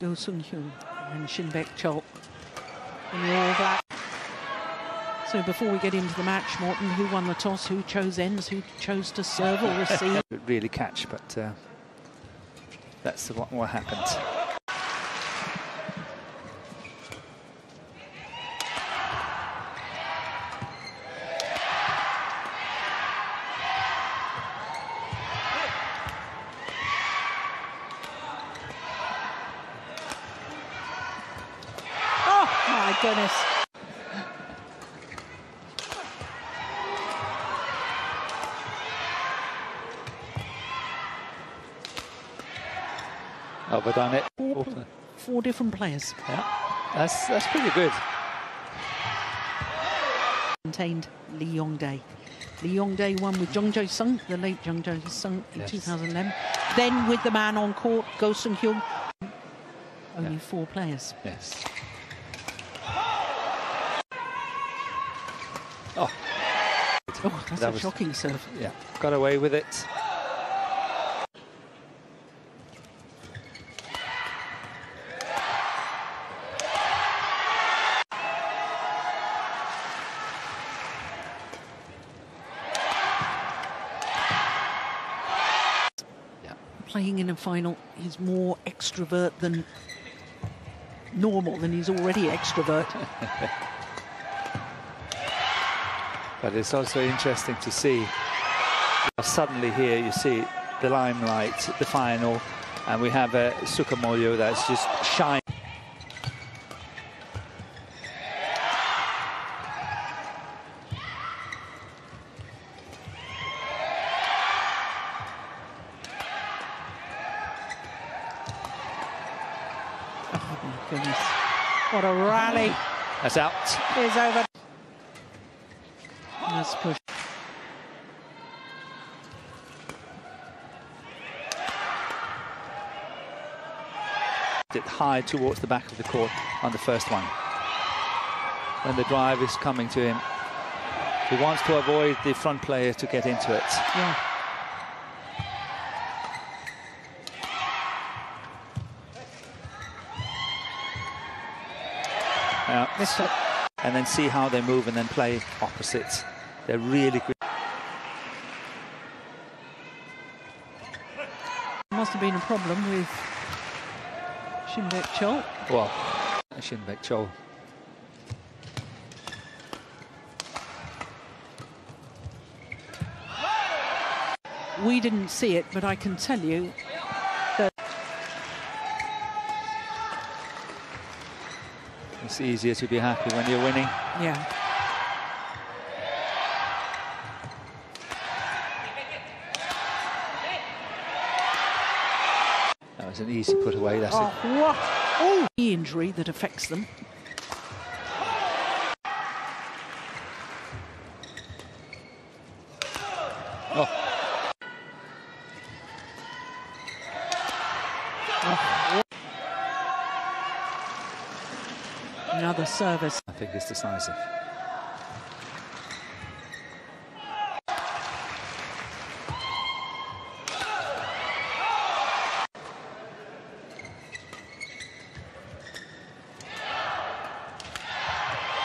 Sung Hyun and Shin Baek Cheol in the All Black. So before we get into the match, Morton, who won the toss, who chose ends, who chose to serve or receive? really catch, but uh, that's what, what happened. Oh my goodness. Overdone it. Four, four different players Yeah, that's that's pretty good. contained Lee Yong-dae. Lee Yong-dae won with Jung Jae-sung, the late Jung Jae-sung in Yes. 2011. Then with the man on court, Ko Sung-hyun. Only Yeah. four players. Yes. Oh, Oh, that's That a was- shocking serve. yeah, got away with it. Yeah. Playing in a final, he's more extrovert than normal, than he's already extrovert. But it's also interesting to see suddenly here you see the limelight, the final, and we have uh, a Sukamuljo that's just shining. Oh my goodness. What a rally. That's out. Is over. Let's push. it high towards the back of the court on the first one. When the drive is coming to him, he wants to avoid the front player to get into it. Yeah. Now, and then see how they move and then play opposite. They're really good. Must have been a problem with Shin Baek Cheol. Well, Shin Baek Cheol. We didn't see it, but I can tell you that It's easier to be happy when you're winning. yeah. Was an easy put away. That's Oh, it. what? Oh, the injury that affects them. Oh. oh, Another service. I think it's decisive.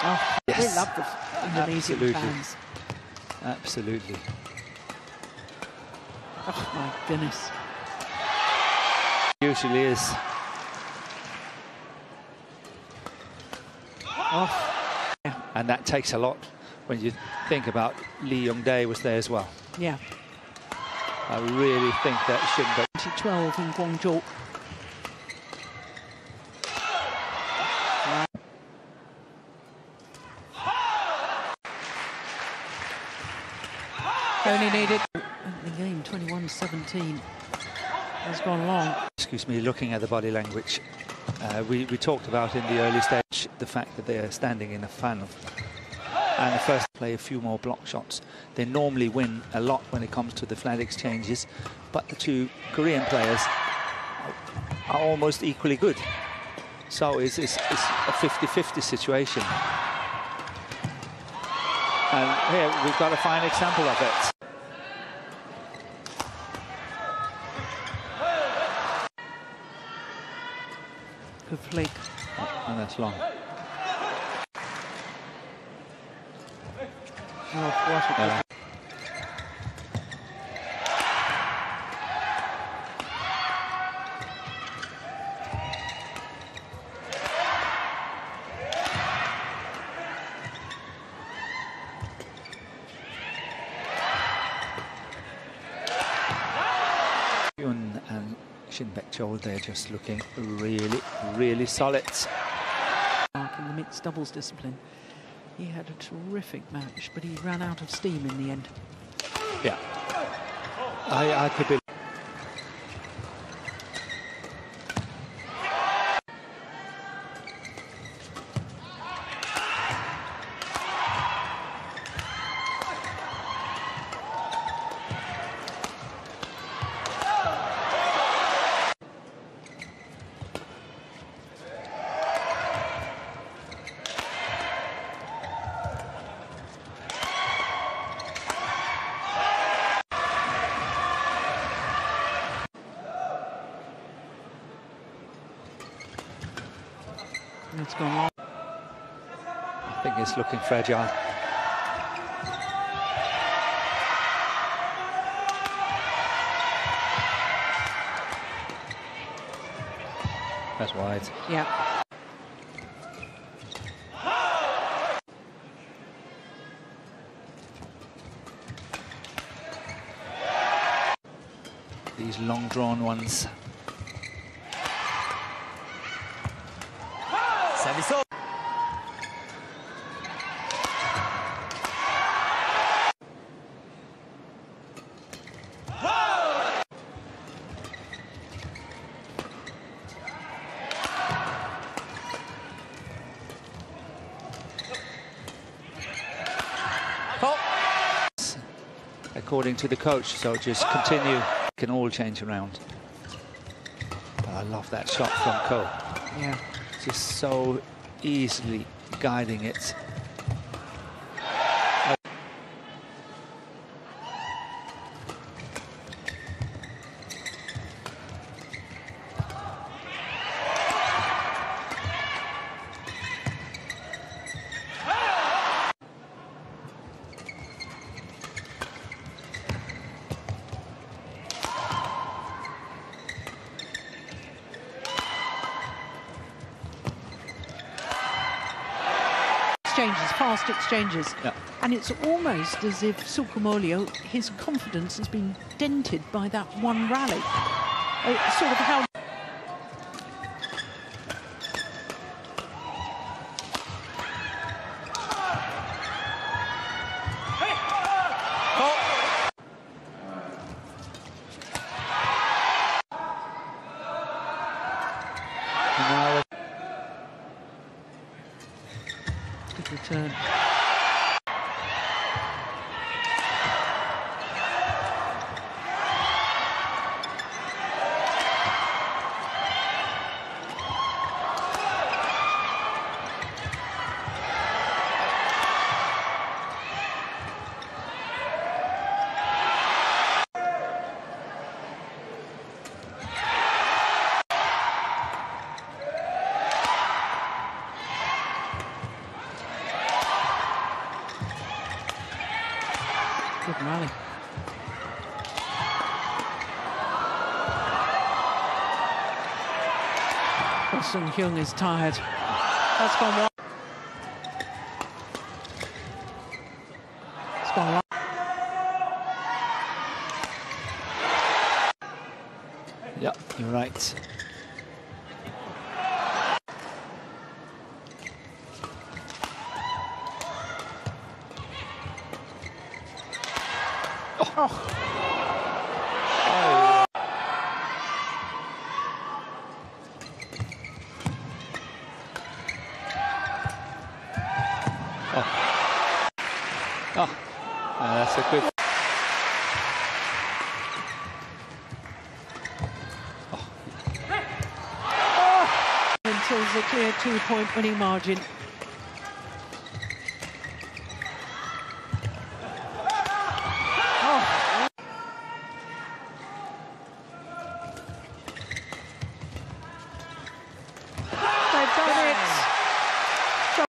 Oh, Yes. we love the Indonesian Absolutely. fans. Absolutely. Oh my goodness. Usually is. Oh, And that takes a lot when you think about Lee Yong-dae was there as well. yeah. I really think that Shin Baek 2012 in Guangzhou. Only needed the game 21-17 has gone long. excuse me, looking at the body language. Uh, we, we talked about in the early stage the fact that they are standing in a final and the first play a few more block shots. They normally win a lot when it comes to the flat exchanges, but the two Korean players are almost equally good. So it's, it's, it's a 50-50 situation. And here we've got a fine example of it. Of flick. And that's long. Oh, Shin Baek Cheol, they're just looking really, really solid. mark in the mixed doubles discipline. He had a terrific match, but he ran out of steam in the end. Yeah. I, I could be. And it's gone long. I think it's looking fragile. That's wide. Yeah. These long drawn ones. According to the coach, so just continue. Can all change around. I love that shot from Cole. Yeah. Just so easily guiding it. Exchanges, fast exchanges. Yeah. And it's almost as if Sukamuljo, his confidence has been dented by that one rally. Uh, sort of how return. Rally. Sung Hyun is tired. That's gone wide. It's gone wide. Yeah, you're right. Until the clear two-point winning margin.